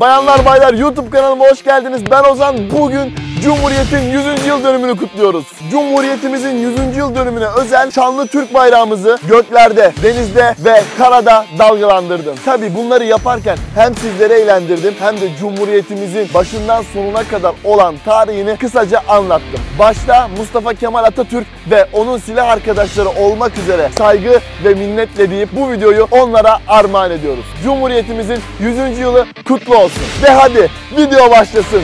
Bayanlar baylar YouTube kanalıma hoş geldiniz. Ben Ozan. Bugün Cumhuriyet'in 100. yıl dönümünü kutluyoruz. Cumhuriyetimizin 100. yıl dönümüne özel şanlı Türk bayrağımızı göklerde, denizde ve karada dalgalandırdım. Tabi bunları yaparken hem sizleri eğlendirdim hem de Cumhuriyetimizin başından sonuna kadar olan tarihini kısaca anlattım. Başta Mustafa Kemal Atatürk ve onun silah arkadaşları olmak üzere saygı ve minnetle deyip bu videoyu onlara armağan ediyoruz. Cumhuriyetimizin 100. yılı kutlu olsun. Ve hadi video başlasın.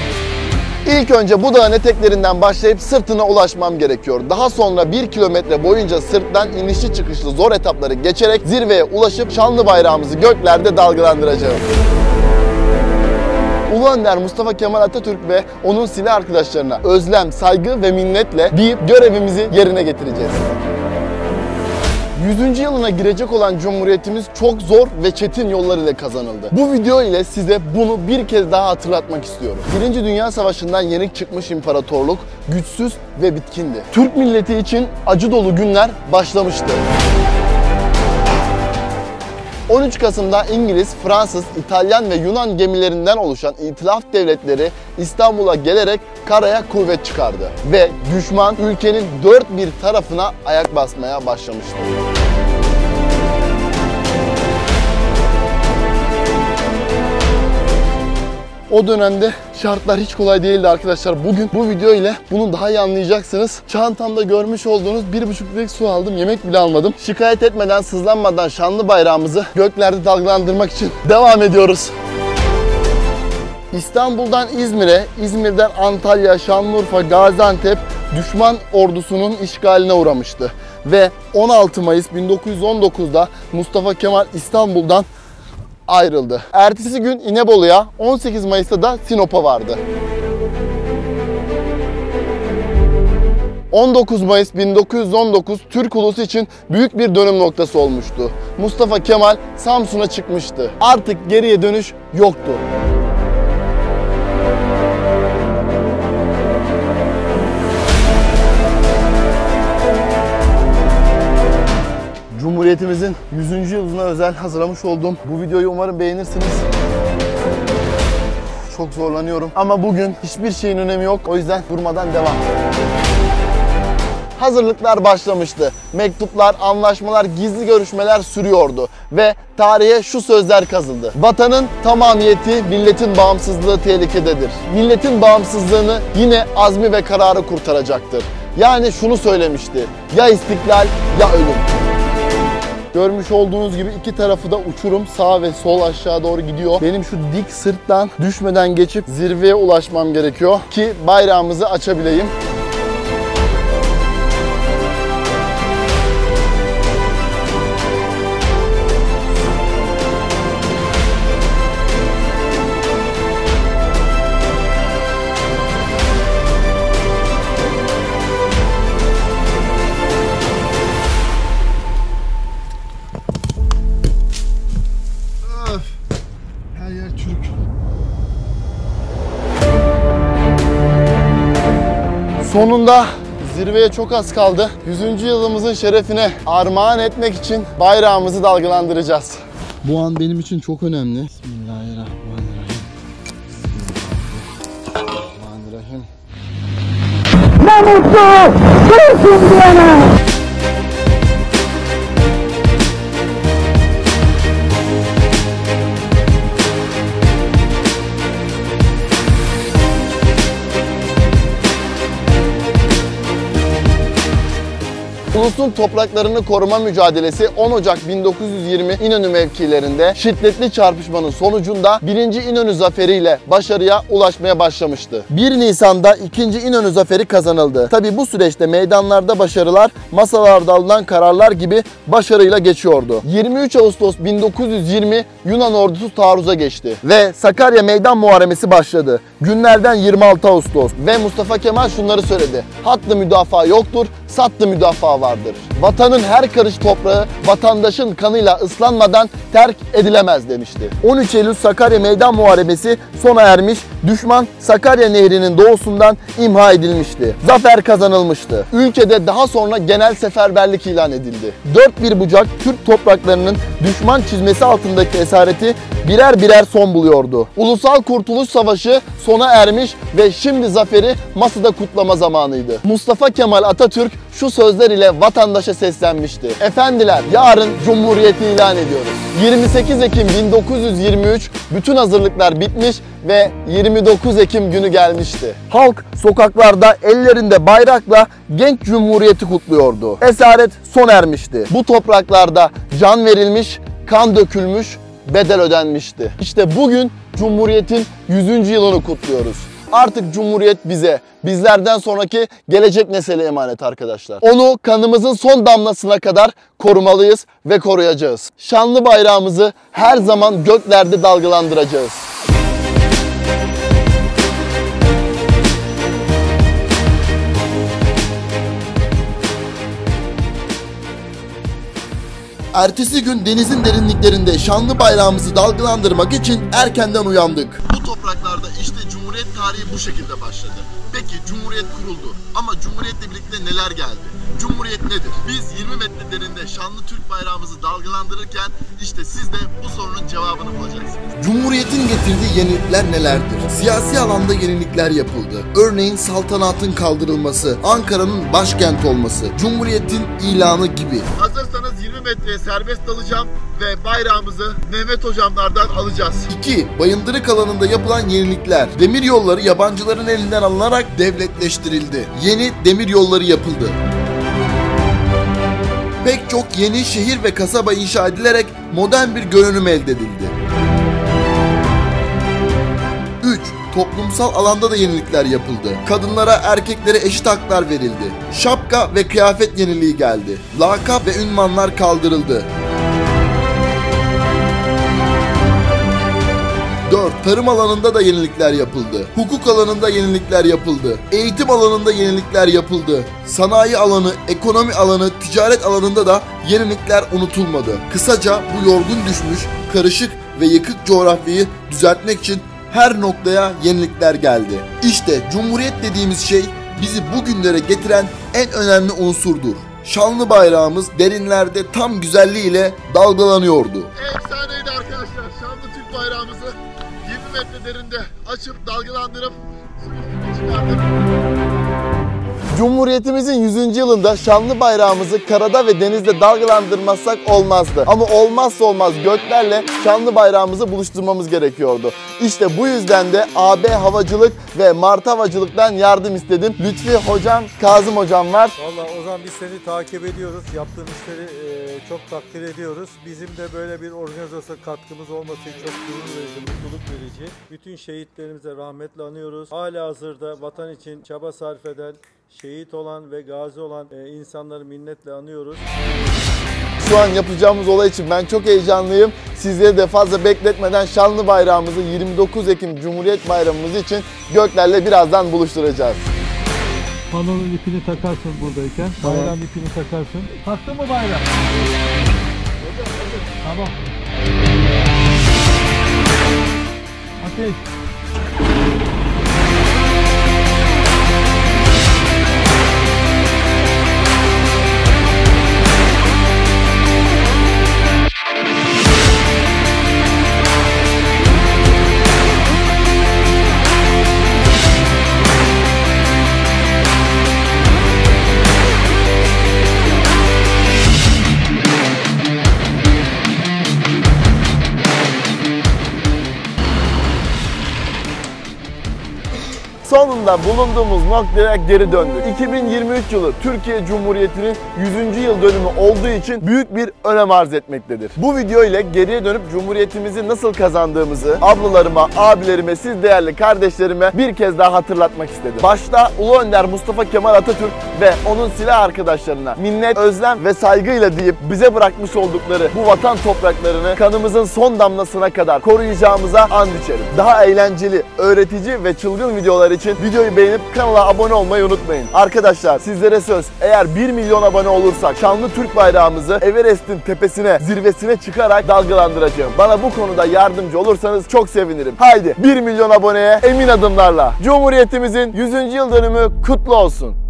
İlk önce bu dağın eteklerinden başlayıp sırtına ulaşmam gerekiyor. Daha sonra 1 kilometre boyunca sırttan inişli çıkışlı zor etapları geçerek zirveye ulaşıp şanlı bayrağımızı göklerde dalgalandıracağım. Ulu Önder Mustafa Kemal Atatürk ve onun silah arkadaşlarına özlem, saygı ve minnetle deyip görevimizi yerine getireceğiz. 100. yılına girecek olan Cumhuriyetimiz çok zor ve çetin yollar ile kazanıldı. Bu video ile size bunu bir kez daha hatırlatmak istiyorum. Birinci Dünya Savaşı'ndan yenik çıkmış imparatorluk güçsüz ve bitkindi. Türk milleti için acı dolu günler başlamıştı. 13 Kasım'da İngiliz, Fransız, İtalyan ve Yunan gemilerinden oluşan İtilaf devletleri İstanbul'a gelerek karaya kuvvet çıkardı ve düşman ülkenin dört bir tarafına ayak basmaya başlamıştı. O dönemde şartlar hiç kolay değildi arkadaşlar. Bugün bu video ile bunu daha iyi anlayacaksınız. Çantamda görmüş olduğunuz 1,5 litrelik su aldım. Yemek bile almadım. Şikayet etmeden, sızlanmadan şanlı bayrağımızı göklerde dalgalandırmak için devam ediyoruz. İstanbul'dan İzmir'e, İzmir'den Antalya, Şanlıurfa, Gaziantep düşman ordusunun işgaline uğramıştı. Ve 16 Mayıs 1919'da Mustafa Kemal İstanbul'dan ayrıldı. Ertesi gün İnebolu'ya, 18 Mayıs'ta da Sinop'a vardı. 19 Mayıs 1919 Türk ulusu için büyük bir dönüm noktası olmuştu. Mustafa Kemal Samsun'a çıkmıştı. Artık geriye dönüş yoktu. Cumhuriyetimizin 100. yılına özel hazırlamış olduğum bu videoyu umarım beğenirsiniz. Çok zorlanıyorum ama bugün hiçbir şeyin önemi yok. O yüzden durmadan devam. Hazırlıklar başlamıştı. Mektuplar, anlaşmalar, gizli görüşmeler sürüyordu ve tarihe şu sözler kazıldı. Vatanın tamamiyeti, milletin bağımsızlığı tehlikededir. Milletin bağımsızlığını yine azmi ve kararı kurtaracaktır. Yani şunu söylemişti. Ya istiklal ya ölüm. Görmüş olduğunuz gibi iki tarafı da uçurum sağ ve sol aşağı doğru gidiyor. Benim şu dik sırttan düşmeden geçip zirveye ulaşmam gerekiyor ki bayrağımızı açabileyim. Sonunda zirveye çok az kaldı. 100. yılımızın şerefine armağan etmek için bayrağımızı dalgalandıracağız. Bu an benim için çok önemli. Bismillahirrahmanirrahim. Bismillahirrahmanirrahim. Ne mutlu Türk'üm diyene. Ulusun topraklarını koruma mücadelesi 10 Ocak 1920 İnönü mevkilerinde şiddetli çarpışmanın sonucunda 1. İnönü zaferiyle başarıya ulaşmaya başlamıştı. 1 Nisan'da 2. İnönü zaferi kazanıldı. Tabi bu süreçte meydanlarda başarılar, masalarda alınan kararlar gibi başarıyla geçiyordu. 23 Ağustos 1920 Yunan ordusu taarruza geçti ve Sakarya Meydan Muharebesi başladı. Günlerden 26 Ağustos ve Mustafa Kemal şunları söyledi. Hattı müdafaa yoktur, sattı müdafaa vardır. Vatanın her karış toprağı vatandaşın kanıyla ıslanmadan terk edilemez demişti. 13 Eylül Sakarya Meydan Muharebesi sona ermiş Düşman Sakarya Nehri'nin doğusundan imha edilmişti. Zafer kazanılmıştı. Ülkede daha sonra genel seferberlik ilan edildi. Dört bir bucak Türk topraklarının düşman çizmesi altındaki esareti birer birer son buluyordu. Ulusal Kurtuluş Savaşı sona ermiş ve şimdi zaferi masada kutlama zamanıydı. Mustafa Kemal Atatürk şu sözler ile vatandaşa seslenmişti. Efendiler yarın Cumhuriyeti ilan ediyoruz. 28 Ekim 1923 bütün hazırlıklar bitmiş ve 29 Ekim günü gelmişti. Halk sokaklarda ellerinde bayrakla genç cumhuriyeti kutluyordu. Esaret sona ermişti. Bu topraklarda can verilmiş, kan dökülmüş, bedel ödenmişti. İşte bugün Cumhuriyet'in 100. yılını kutluyoruz. Artık Cumhuriyet bize, bizlerden sonraki gelecek nesile emanet arkadaşlar. Onu kanımızın son damlasına kadar korumalıyız ve koruyacağız. Şanlı bayrağımızı her zaman göklerde dalgalandıracağız. Ertesi gün denizin derinliklerinde şanlı bayrağımızı dalgalandırmak için erkenden uyandık. Bu topraklarda işte Cumhuriyet tarihi bu şekilde başladı. Peki Cumhuriyet kuruldu ama Cumhuriyet'le birlikte neler geldi? Cumhuriyet nedir? Biz 20 metre derinde şanlı Türk bayrağımızı dalgalandırırken işte siz de bu sorunun cevabını bulacaksınız. Cumhuriyet'in getirdiği yenilikler nelerdir? Siyasi alanda yenilikler yapıldı. Örneğin saltanatın kaldırılması, Ankara'nın başkent olması, Cumhuriyet'in ilanı gibi. Hazırsanız 20 metreye serbest dalacağım ve bayrağımızı Mehmet hocamlardan alacağız. 2. Bayındırık alanında yapılan yenilikler. Demir yolları yabancıların elinden alınarak devletleştirildi. Yeni demir yolları yapıldı. Pek çok yeni şehir ve kasaba inşa edilerek modern bir görünüm elde edildi. Toplumsal alanda da yenilikler yapıldı. Kadınlara, erkeklere eşit haklar verildi. Şapka ve kıyafet yeniliği geldi. Lakap ve ünvanlar kaldırıldı. 4. Tarım alanında da yenilikler yapıldı. Hukuk alanında yenilikler yapıldı. Eğitim alanında yenilikler yapıldı. Sanayi alanı, ekonomi alanı, ticaret alanında da yenilikler unutulmadı. Kısaca bu yorgun düşmüş, karışık ve yıkık coğrafyayı düzeltmek için her noktaya yenilikler geldi. İşte Cumhuriyet dediğimiz şey bizi bugünlere getiren en önemli unsurdur. Şanlı bayrağımız derinlerde tam güzelliğiyle dalgalanıyordu. Efsaneydi arkadaşlar. Şanlı Türk bayrağımızı 20 metre derinde açıp dalgalandırıp su üstüne çıkardık. Cumhuriyetimizin 100. yılında şanlı bayrağımızı karada ve denizde dalgalandırmazsak olmazdı. Ama olmazsa olmaz göklerle şanlı bayrağımızı buluşturmamız gerekiyordu. İşte bu yüzden de AB Havacılık ve Mart Havacılık'tan yardım istedim. Lütfi hocam, Kazım hocam var. Valla Ozan biz seni takip ediyoruz. Yaptığın işleri e, çok takdir ediyoruz. Bizim de böyle bir organizasyona katkımız olması çok gurur verici, mutluluk verici. Bütün şehitlerimize rahmetle anıyoruz. Hala hazırda vatan için çaba sarf eden, şehit olan ve gazi olan e, insanları minnetle anıyoruz. Şu an yapacağımız olay için ben çok heyecanlıyım. Sizleri de fazla bekletmeden şanlı bayrağımızı 29 Ekim Cumhuriyet Bayramımız için göklerle birazdan buluşturacağız. Panonun ipini takarsın buradayken. Tamam. Bayram ipini takarsın. Taktın mı bayram? Tamam. Ateş. Sonunda bulunduğumuz noktaya geri döndük. 2023 yılı Türkiye Cumhuriyeti'nin 100. yıl dönümü olduğu için büyük bir önem arz etmektedir. Bu video ile geriye dönüp Cumhuriyetimizi nasıl kazandığımızı ablalarıma, abilerime, siz değerli kardeşlerime bir kez daha hatırlatmak istedim. Başta Ulu Önder Mustafa Kemal Atatürk ve onun silah arkadaşlarına minnet, özlem ve saygıyla deyip bize bırakmış oldukları bu vatan topraklarını kanımızın son damlasına kadar koruyacağımıza and içerim. Daha eğlenceli, öğretici ve çılgın videolar için için videoyu beğenip kanala abone olmayı unutmayın. Arkadaşlar sizlere söz eğer 1 milyon abone olursak şanlı Türk bayrağımızı Everest'in tepesine zirvesine çıkarak dalgalandıracağım. Bana bu konuda yardımcı olursanız çok sevinirim. Haydi 1 milyon aboneye emin adımlarla Cumhuriyetimizin 100. yıl dönümü kutlu olsun.